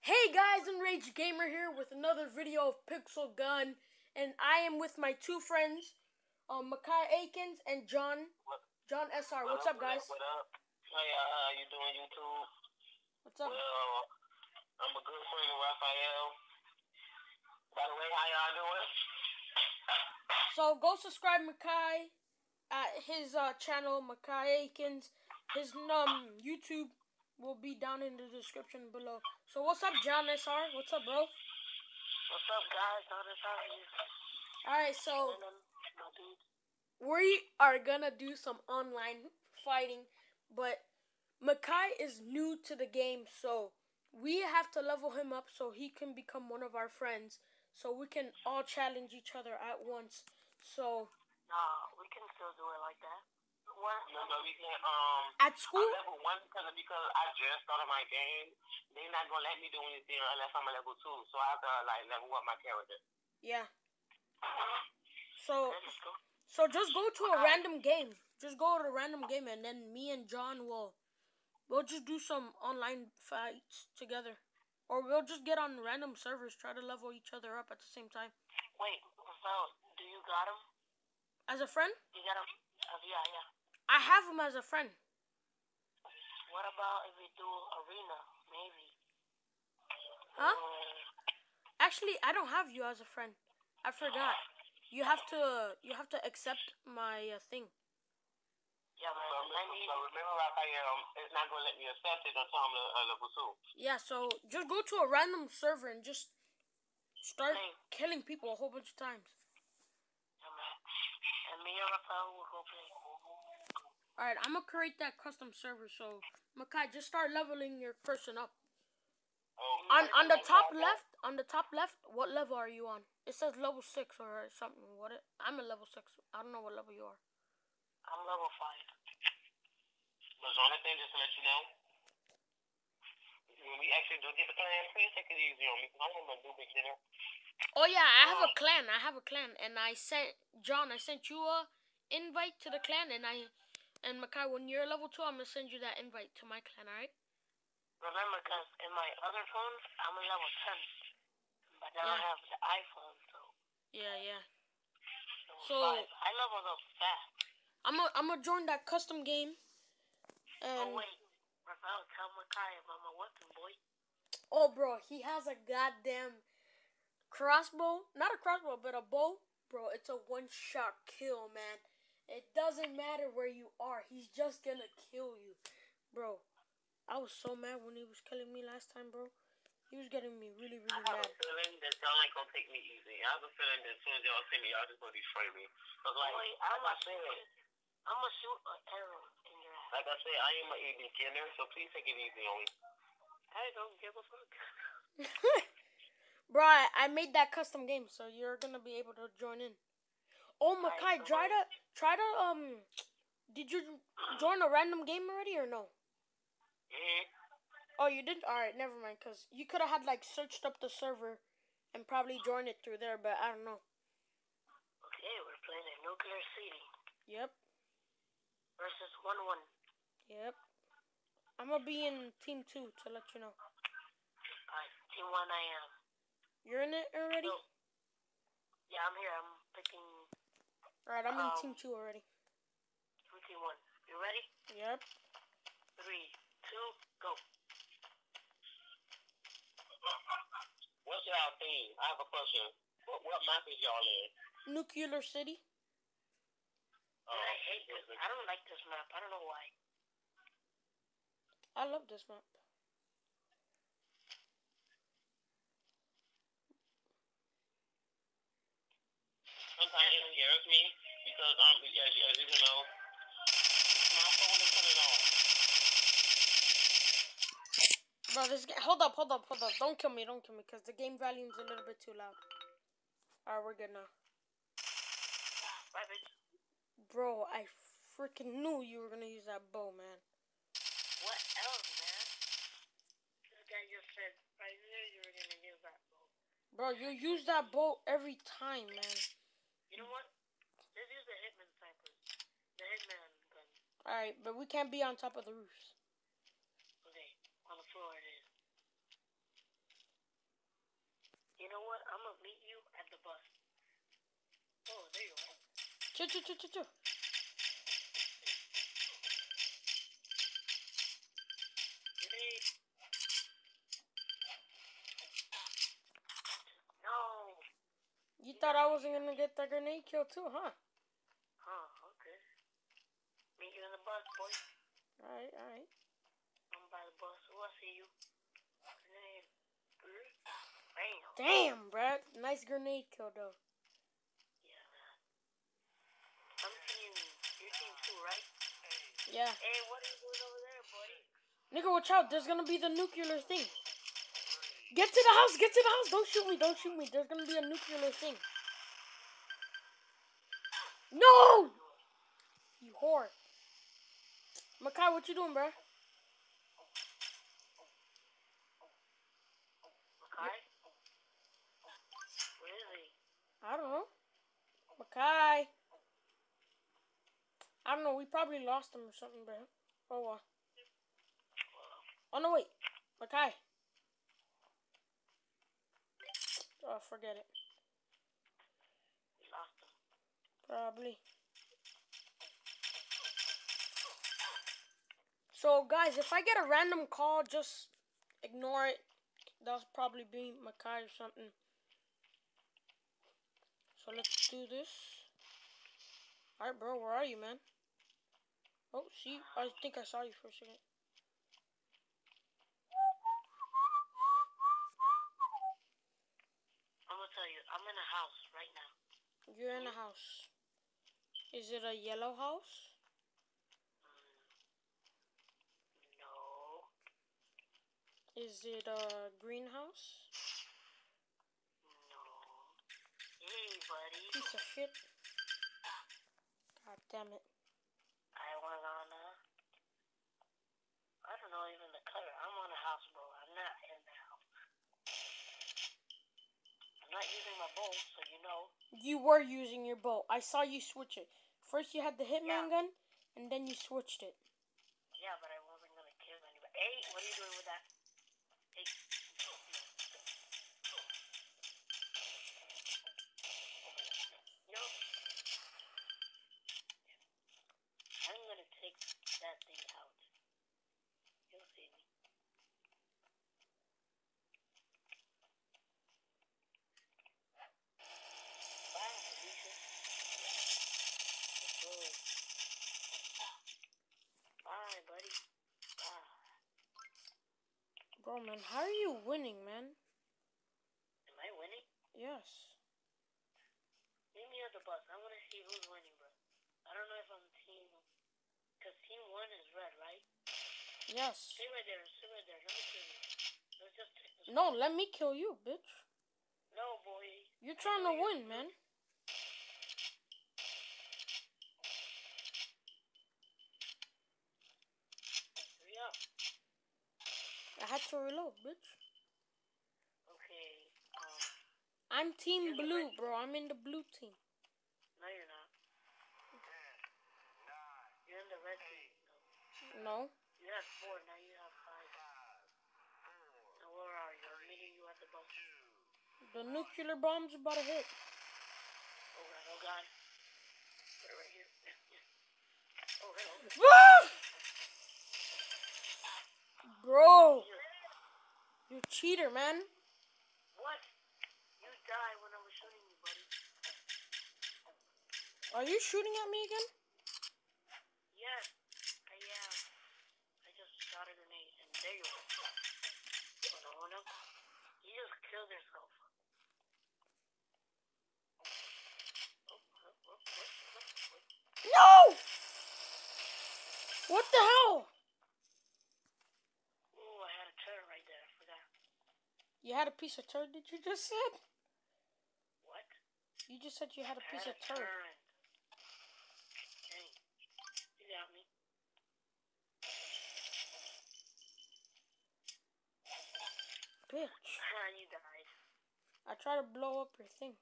Hey guys, Enraged Gamer here with another video of Pixel Gun, and I am with my two friends, um, Makhi Akins and John, John SR. What's up, guys? What up? Hey, uh, how you doing, YouTube? What's up? Well, I'm a good friend of Rafael. By the way, how y'all doing? So go subscribe Makhi at his uh, channel, Makhi Akins. His um YouTube will be down in the description below. So what's up, John SR? What's up, bro? What's up, guys? How this how you? All right, so we are gonna do some online fighting, but Makhi is new to the game, so we have to level him up so he can become one of our friends, so we can all challenge each other at once. So Nah, we can still do it like that. What? No, no, we can. Um, at school, I'm level one because because I just started my game. They're not gonna let me do anything unless I'm a level two. So I have to like level up my character. yeah. So That is cool. so just go to a random game. Just go to a random game, and then me and John will we'll just do some online fights together, or we'll just get on random servers, try to level each other up at the same time. Wait, so do you got him? As a friend, You got him? Uh, yeah, yeah. I have him as a friend. What about if we do arena? Maybe. Huh? Uh, Actually, I don't have you as a friend. I forgot. You have to you have to accept my uh, thing. yeah. I need. So remember, Rafael, it's not gonna let me accept it until I'm a level two. Yeah, so just go to a random server and just start Hey. killing people a whole bunch of times. And me and Raphael will go play. All right, I'm gonna create that custom server. So Makhi, just start leveling your person up. Oh, On on the top left, on the top left, what level are you on? It says level six or something. What? It, I'm a level six. I don't know what level you are. I'm level five. But Jonathan, just to let you know, when we actually do get the plan, please take it easy on me. I'm a new beginner. Oh yeah, I have a um, clan. I have a clan, and I sent John. I sent you a invite to the clan, and I and Makhi, when you're level two, I'm gonna send you that invite to my clan. All right? Remember, because in my other phone, I'm a level 10. But now I have the iPhone, so. Yeah, yeah. level So- five. I leveled up fast. I'm gonna I'm gonna join that custom game. Oh, And wait. Rafael, tell Makhi about my weapon, boy. oh, bro, he has a goddamn crossbow. Not a crossbow, but a bow. Bro, it's a one shot kill, man. It doesn't matter where you are. He's just gonna kill you, bro. I was so mad when he was killing me last time, bro. He was getting me really, really I have mad. a feeling that y'all ain't gonna take me easy. I have a feeling that as soon as y'all see me, y'all just gonna destroy me. Cause like, Wait, I'm I a- said, I'm gonna shoot an arrow in your ass. like I said, I am a beginner, so please take it easy on me. I don't give a fuck. Bro, I, I made that custom game, so you're gonna be able to join in. Oh, Makhi, try to try to um. Did you join a random game already or no? Mm-hmm. Oh, you didn't. All right, never mind. Cause you could have had like searched up the server and probably joined it through there, but I don't know. Okay, we're playing at Nuclear City Yep, versus one one. yep. I'm gonna be in team two to let you know. Alright, team one I am. You're in it already. No. Yeah, I'm here. I'm picking All right, I'm in Um, team two already. who team one. You ready? Yep. Three, two, go. What's y'all theme? I have a question. What, what map is y'all in? Nuclear City. Oh, I hate this. I don't like this map. I don't know why. I love this map. Sometimes it scares me because um, as, you- as you can know, my phone is turning off. Bro, this ga- hold up, hold up, hold up. Don't kill me, don't kill me, cause the game volume's a little bit too loud. Alright, we're good now. Bye. Bro, I freaking knew you were gonna use that bow, man. What else, man? This guy just said right there you were gonna use that bow. Bro, you use that bow every time, man. You know what? Let's use the Hitman sniper. The Hitman gun. Alright, but we can't be on top of the roofs. Okay, on the floor it is. You know what? I'm gonna meet you at the bus. Oh, there you are. Choo choo choo choo choo. Thought I wasn't gonna get that grenade kill too, huh? Huh, okay. Meet you in the bus, boy. Alright, alright. I'm by the bus. Oh, I see you. Grenade. Damn, bruh. Nice grenade kill though. Yeah, man. I'm team, team right? Yeah. Hey, what are you doing over there, buddy? Nigga, watch out. There's gonna be the nuclear thing. Get to the house. Get to the house. Don't shoot me. Don't shoot me. There's gonna be a nuclear thing. No! You whore. Makhi, what you doing, bruh? Makhi? Where is he? I don't know. Makhi. I don't know. We probably lost him or something, bro. Oh, well. Oh, no, wait. Makhi. Oh, forget it. We lost. Probably. So, guys, if I get a random call, just ignore it. That'll probably be Makhi or something. So, let's do this. Alright, bro, where are you, man? Oh, see? I think I saw you for a second. I'm gonna tell you, I'm in a house right now. You're in a house. Is it a yellow house? No. Is it a greenhouse? No. Hey, buddy. Piece of shit. God damn it. I went on a. I don't know even the color. I'm on a house, bro. I'm not in the house. I'm not using my bow, so you know. You were using your bow. I saw you switch it. First you had the hitman Yeah. gun, and then you switched it. Yeah, but I wasn't gonna kill anybody. Hey, what are you doing with that? Hey. No. I'm gonna take that thing out. You'll see me. Bye, Alicia. Let's go. Bye, buddy. Bye. Bro, man, how are you winning, man? Am I winning? Yes. Meet me at the bus. I want to see who's winning, bro. I don't know if I'm team. Because team one is red, right? Yes. Stay right there. Stay right there. Let me kill you. Let's just take this. No, let me kill you, bitch. No, boy. You're trying to win, man. Hurry up. I had to reload, bitch. Okay. Um. I'm team blue, red bro. I'm in the blue team. No, you're not. You're in the red team. No. No. You had four. Now you have five. Now where are you? I'm meeting you at the bus. The nuclear bomb's about to hit. Oh god. Oh god. Put it right here. oh hello. Bro, You. you cheater, man. What? You died when I was shooting you, buddy. Are you shooting at me again? Yes, I am. I just shot a grenade, and there you are. Oh no, oh no. You just killed yourself. Oh, oh, oh, oh, oh, oh. No! What the hell? Ooh, I had a turret right there. I forgot. You had a piece of turd, did you just said? What? You just said you had a piece had of turd. Dang. You got me. Bitch. You died. I try to blow up your thing.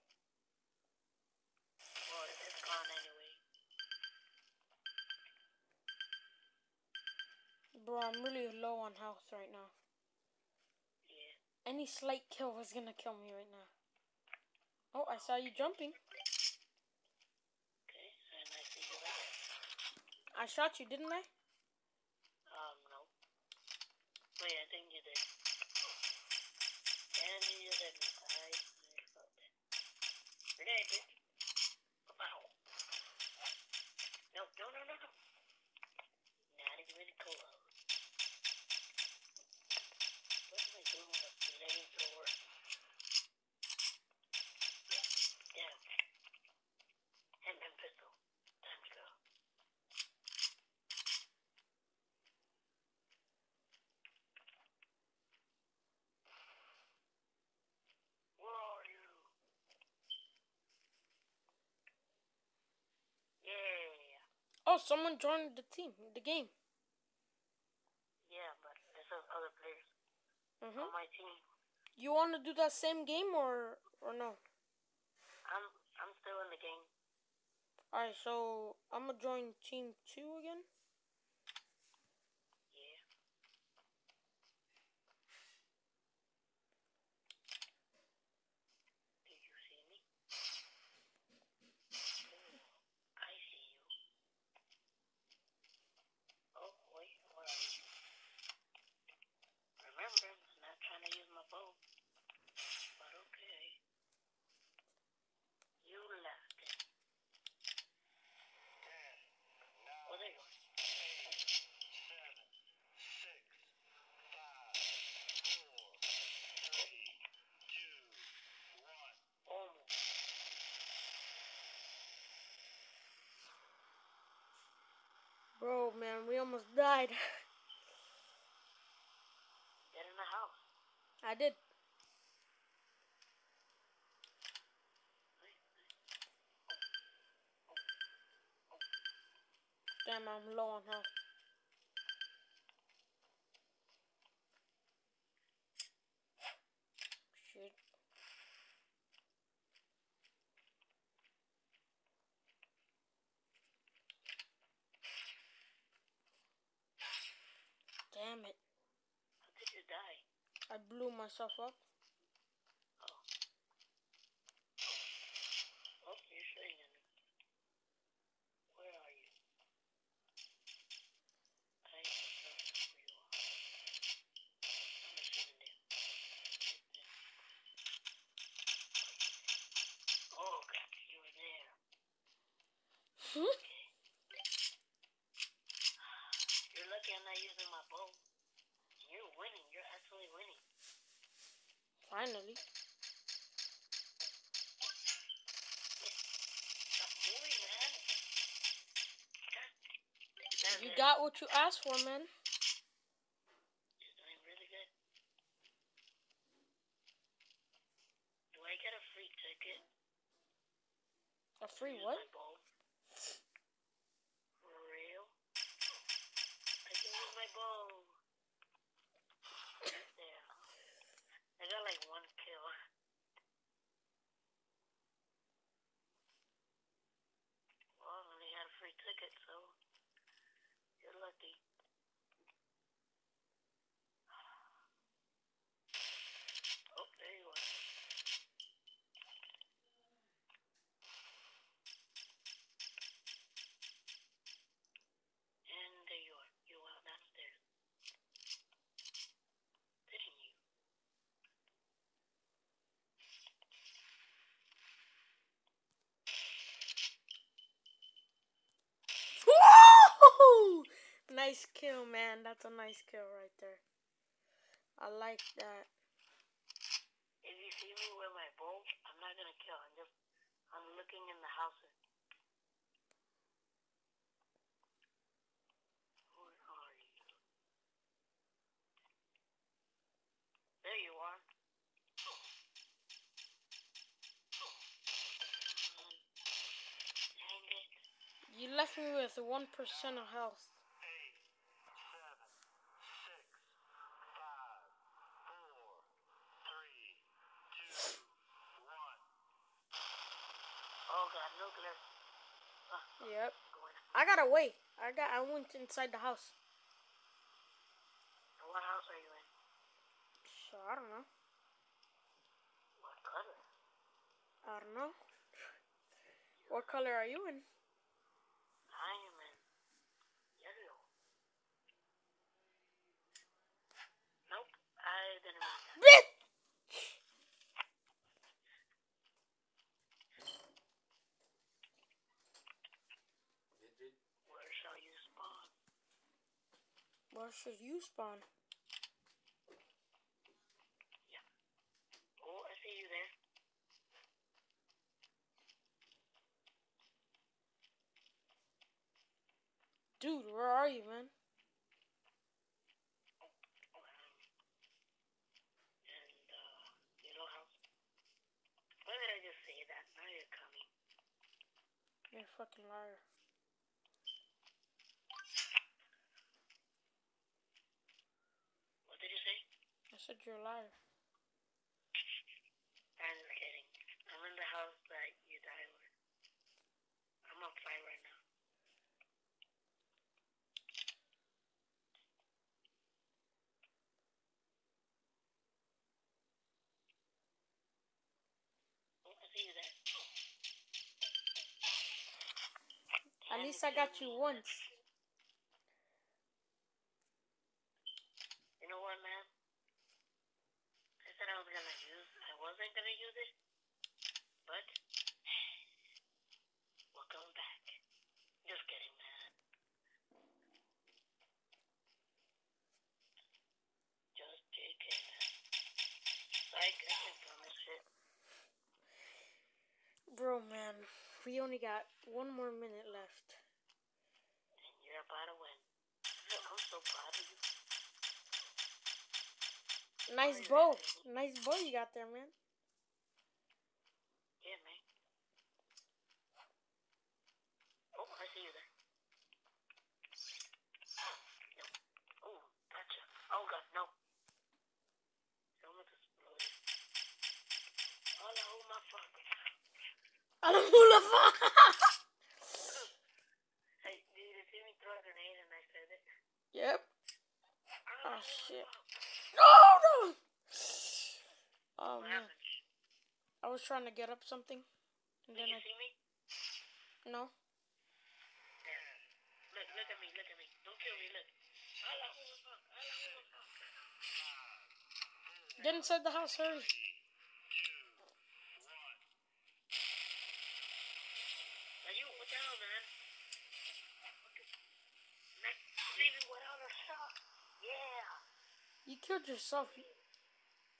Well, it's gone anyway. Bro, I'm really low on health right now. Any slight kill was gonna kill me right now. Oh, I saw you jumping. Okay, and I see you right there. I shot you, didn't I? Um, no. Wait, I think you did. And you hit. I. Grenade, bitch. Ow. No, no, no, no, no. Not even close. What am I doing with a flamethrower? Damn. Handgun pistol. Time to go. Where are you? Yeah. Oh, someone joined the team, the game. Yeah, but there's other players Mhm. on my team. You want to do that same game or or no? I'm I'm still in the game. All right, so I'm gonna join team two again. Yeah. Do you see me? Oh, I see you. Oh wait, where are you? Remember, I'm not trying to use my bow. But okay. You left it. Oh, there you are. Almost. Bro, man, we almost died. Get in the house. I did. Damn, I'm low on health. Shit. Damn it. How did you die? I blew myself up. Oh. Oh, you're shooting at me. Where are you? I don't know where you are. I'm shooting you. Oh, God, you were there. Hmm? Okay. You're lucky I'm not using my bow. You're winning. You're actually winning. Finally. Stop moving, man. God. That's You got what you asked for, man. You're doing really good. Do I get a free ticket? A free what? For real? I can use my bow. There. I got like one kill. Well, I only had a free ticket, so you're lucky. Oh, there you are. And there you are. You are downstairs. Didn't you? Woo! Nice kill, man. That's a nice kill right there. I like that. If you see me with my bow, I'm not gonna kill. I'm just, I'm looking in the houses. Where are you? There you are. Dang it. You left me with 1% of health. Oh god, nuclear. Ah, Yep. going. I got away. I. Went inside the house. What house are you in? So I don't know. What color? I don't know. What color are you in? I am in yellow. Nope, I didn't mean that. Bitch! Where shall you spawn? Where should you spawn? Oh, I see you there. Dude, where are you, man? Oh, oh, um, and, uh, yellow house. Why did I just say that? Now you're coming. You're a fucking liar. What did you say? I said you're a liar. I'm just kidding. I'm in the house that you died with. I'm outside right now. I see you there. At least I got you once. You know what, man? I said I was gonna use. I wasn't gonna use it, but welcome back. Just kidding, man. Just JK, man. Like I can promise shit. Bro, man, we only got one more minute left. and you're about to win. I'm so proud of you. Nice bow. Nice bow you got there, man. Yeah, man. Oh, I see you there. No. Oh, gotcha. Oh, God, no. Someone exploded. Hola, oh, my fuck. Alhamdulillah. Hey, did you see me throw a grenade and I said it? yep. Oh, shit. No, no. Oh, man. I was trying to get up something. And Did then you I. see me? No. There. Look, look at me, look at me. Don't kill me, look. Hola, my fuck. Hola, my fuck. Get inside the house, hurry. Are you, what the hell, man? Not even without a shot. Yeah. You killed yourself.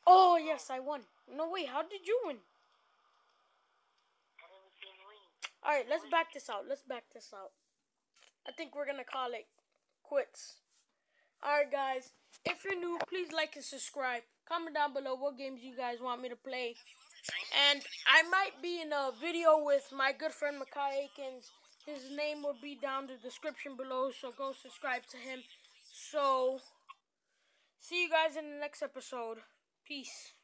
Oh, yes, I won. No, wait, how did you win? Alright, let's back this out. Let's back this out. I think we're gonna call it quits. Alright, guys. If you're new, please like and subscribe. Comment down below what games you guys want me to play. And I might be in a video with my good friend Makhi Akins. His name will be down the description below, so go subscribe to him. So, see you guys in the next episode. Peace.